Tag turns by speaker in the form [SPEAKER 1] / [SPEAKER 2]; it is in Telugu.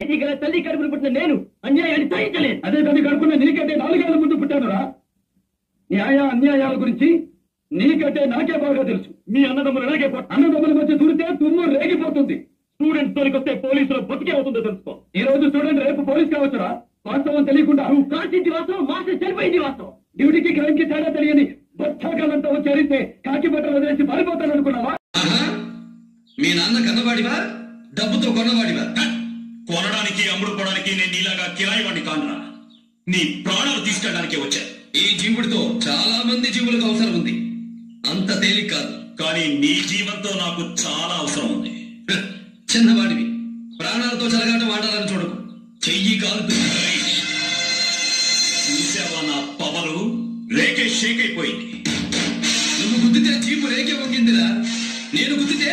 [SPEAKER 1] గల తల్లి కడుపులు పుట్టిన నేను అన్యాయాన్ని సహించలేదు
[SPEAKER 2] అదే తల్లి కడుపున నీకంటే నాలుగేళ్ళ ముందు పుట్టానురా. న్యాయ అన్యాయాల గురించి నీకంటే నాకే బాగా తెలుసు.
[SPEAKER 1] మీ అన్నదమ్ములు అలాగే
[SPEAKER 2] అన్నదమ్ముల మధ్య దూరితే తుమ్ము రేగిపోతుంది.
[SPEAKER 1] స్టూడెంట్స్ తోలికి వస్తే పోలీసులు బతికే అవుతుందో తెలుసుకో.
[SPEAKER 2] ఈ రోజు స్టూడెంట్ రేపు పోలీస్ కావచ్చురా. వాస్తవం తెలియకుండా
[SPEAKER 1] నువ్వు కాల్చింది వాస్తవం మాసే చనిపోయింది వాస్తవం.
[SPEAKER 2] డ్యూటీకి క్రైమ్కి తేడా తెలియని బొచ్చాకాలంతా చేరితే కాకి బట్టలు వదిలేసి పారిపోతాను అనుకున్నావా
[SPEAKER 3] మీ నాన్న కన్నవాడివా? డబ్బుతో కొన్నవాడివా?
[SPEAKER 4] కొనడానికి అమ్ముడుకోవడానికి నేను నీలాగా కిరాయి వాడిని కానురా నీ ప్రాణాలు తీసుకెళ్ళడానికి వచ్చా.
[SPEAKER 3] ఈ జీవుడితో చాలా మంది జీవులకు అవసరం ఉంది. అంత తేలిక కాదు.
[SPEAKER 4] కానీ నీ జీవంతో నాకు చాలా అవసరం ఉంది.
[SPEAKER 3] చిన్నవాడివి. ప్రాణాలతో చెలగాటం ఆడాలని చూడకు. చెయ్యి కాలుతుంది
[SPEAKER 4] చూసావా నా పవరు రేకే షేక్ అయిపోయింది.
[SPEAKER 3] నువ్వు గుద్దితే జీపు రేకే వంగిందిరా. నేను గుద్దితే